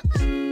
Oh.